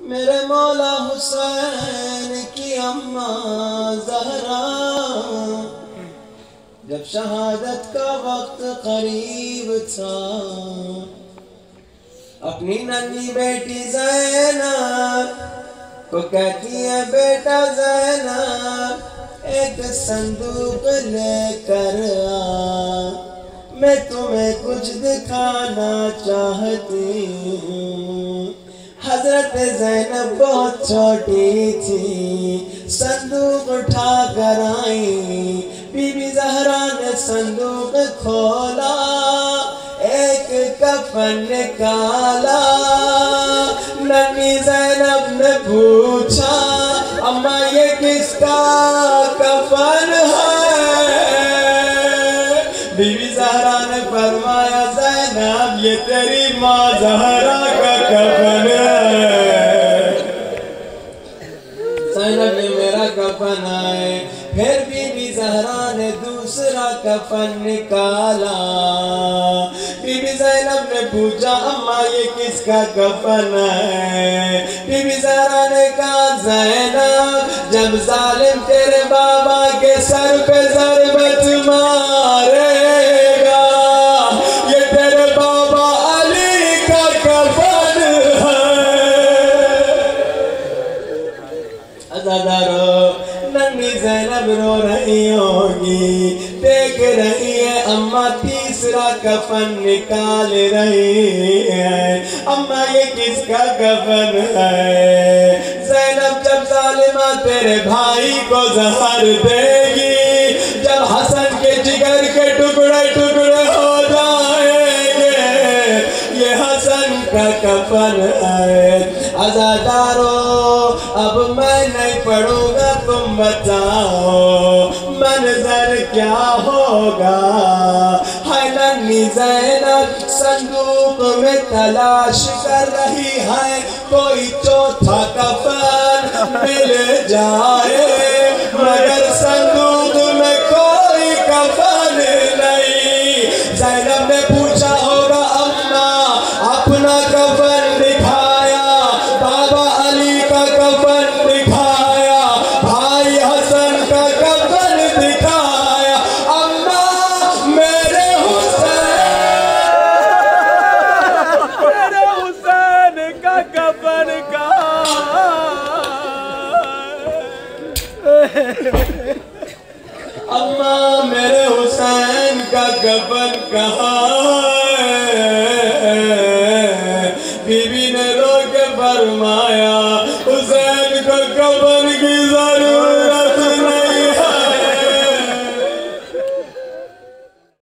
میرے مولا حسین کی اماں زہرا۔ جب شہادت کا وقت قریب تھا، اپنی ننی بیٹی زینب کو کہتی ہے، بیٹا زینب، ایک صندوق لے کر آ۔ میں تمہیں کچھ دکھانا چاہتی ہوں۔ حضرت زینب بہت چھوٹی تھی، صندوق اٹھا کر آئی۔ بی بی زہرا نے صندوق کھولا، ایک کفن نکالا۔ ننی زینب نے پوچھا اما یہ کس کا کفن ہے؟ بی بی زہرا نے فرمایا، زینب یہ تیری ماں زہرا کا کفن ہے۔ پھر بی بی زہرا نے دوسرا کفن نکالا۔ بی بی زینب نے پوچھا اماں یہ کس کا کفن ہے؟ بی بی زہرا نے کہا، زینب، جب ظالم تیرے بابا کے سر پہ ضربت مارے گا ننی زینب رو رہی ہوگی۔ دیکھ رہی ہے، اماں تیسرا کفن نکال رہی ہے۔ اماں، یہ کس کا کفن ہے؟ زینب جب ظالمہ تیرے بھائی کو زہر دے گی، جب حسن کے جگر کے ٹکڑے ٹکڑے ہو جائیں گے۔ یہ حسن کا کفن ہے۔ ازادارو اب میں نہیں پڑھوں گا، تم بتاؤ منظر کیا ہوگا؟ ہے زینب صندوق میں تلاش کر رہی ہے، کوئی چوتھا کفن مل جاؤ اماں میرے حسین کا گبن کہاں ہے؟ بی بی نے رو کے فرمایا